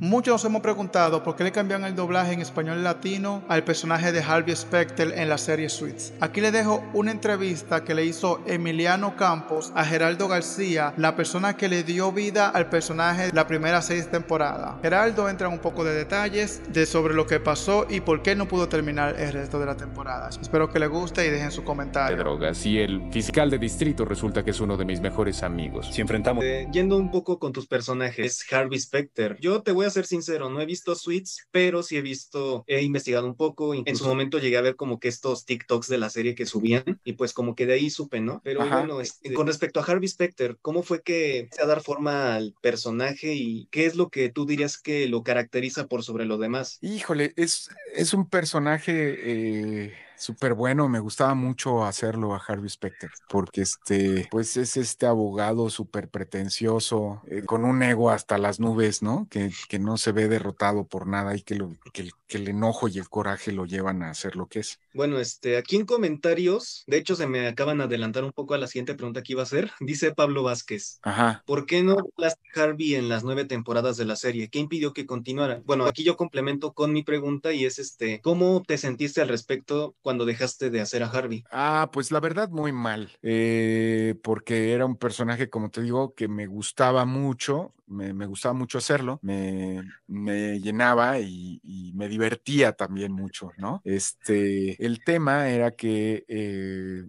Muchos nos hemos preguntado por qué le cambian el doblaje en español latino al personaje de Harvey Specter en la serie Suits. Aquí le dejo una entrevista que le hizo Emiliano Campos a Geraldo García, la persona que le dio vida al personaje la primera seis temporadas. Geraldo entra en un poco de detalles de sobre lo que pasó y por qué no pudo terminar el resto de la temporada. Espero que le guste y dejen su comentario. De drogas y el fiscal de distrito resulta que es uno de mis mejores amigos. Si enfrentamos... Eh, yendo un poco con tus personajes, Harvey Specter, yo te voy a ser sincero, no he visto Suits, pero sí he visto, he investigado un poco. En su momento llegué a ver como que estos TikToks de la serie que subían y pues como que de ahí supe, ¿no? Pero bueno, este, con respecto a Harvey Specter, ¿cómo fue que se a dar forma al personaje y qué es lo que tú dirías que lo caracteriza por sobre lo demás? Híjole, es, es un personaje... Eh súper bueno, me gustaba mucho hacerlo a Harvey Specter, porque este, pues es este abogado súper pretencioso, eh, con un ego hasta las nubes, ¿no? Que, que, no se ve derrotado por nada y que, lo, que, que, el enojo y el coraje lo llevan a hacer lo que es. Bueno, este, aquí en comentarios, de hecho se me acaban de adelantar un poco a la siguiente pregunta que iba a hacer, dice Pablo Vázquez. Ajá. ¿Por qué no hablaste Harvey en las nueve temporadas de la serie? ¿Qué impidió que continuara? Bueno, aquí yo complemento con mi pregunta y es este, ¿cómo te sentiste al respecto cuando dejaste de hacer a Harvey? Ah, pues la verdad muy mal, eh, porque era un personaje, como te digo, que me gustaba mucho, me, me gustaba mucho hacerlo, me, me llenaba y, me divertía también mucho, ¿no? Este, el tema era que eh,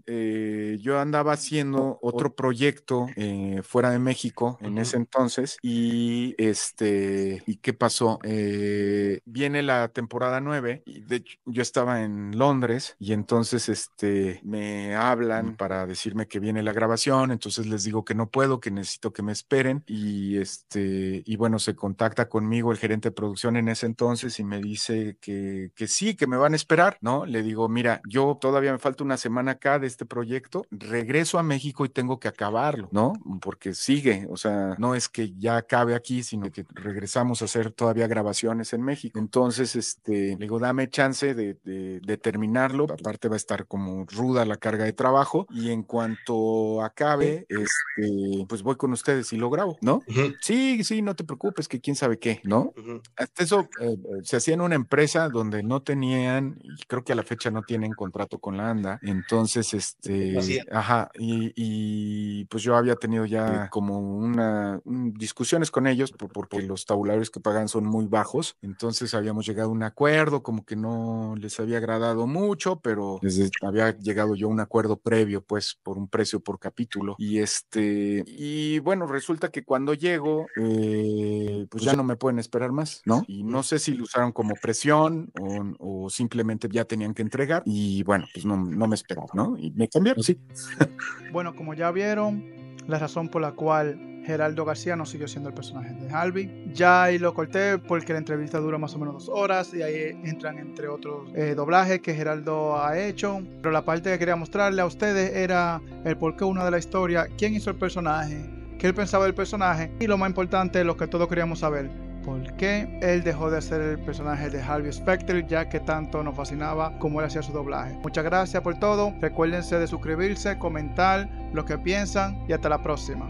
yo andaba haciendo otro proyecto eh, fuera de México en uh -huh. ese entonces y este, ¿y qué pasó? viene la temporada 9 y de hecho yo estaba en Londres y entonces este, me hablan para decirme que viene la grabación, entonces les digo que no puedo, que necesito que me esperen y este, y bueno, se contacta conmigo el gerente de producción en ese entonces y me dice que, que sí, que me van a esperar, ¿no? Le digo, mira, yo todavía me falta una semana acá de este proyecto, regreso a México y tengo que acabarlo, ¿no? Porque sigue, o sea, no es que ya acabe aquí, sino que regresamos a hacer todavía grabaciones en México. Entonces, este, le digo, dame chance de, de, de terminarlo, aparte va a estar como ruda la carga de trabajo y en cuanto acabe, este, pues voy con ustedes y lo grabo, ¿no? Uh -huh. Sí, sí, no te preocupes, que quién sabe qué, ¿no? Uh -huh. Hasta eso eh, se hacía en una empresa donde no tenían, y creo que a la fecha no tienen contrato con la ANDA, entonces, este, ajá, y, y, pues yo había tenido ya como una un, discusiones con ellos por, porque los tabularios que pagan son muy bajos, entonces habíamos llegado a un acuerdo, como que no les había agradado mucho, pero desde, había llegado yo a un acuerdo previo, pues, por un precio por capítulo, y este, y bueno, resulta que cuando llego, eh, pues ya no me pueden esperar más, ¿no? Y no sé si lo usaron como presión o, o simplemente ya tenían que entregar, y bueno, pues no, no me esperaron, ¿no? Y me cambiaron, sí. Bueno, como ya vieron, la razón por la cual Geraldo García no siguió siendo el personaje de Harvey. Ya ahí lo corté porque la entrevista dura más o menos dos horas y ahí entran entre otros eh, doblajes que Geraldo ha hecho. Pero la parte que quería mostrarle a ustedes era el por qué una de la historia, quién hizo el personaje, qué él pensaba del personaje y lo más importante, lo que todos queríamos saber, por qué él dejó de ser el personaje de Harvey Specter ya que tanto nos fascinaba como él hacía su doblaje. Muchas gracias por todo, recuérdense de suscribirse, comentar lo que piensan y hasta la próxima.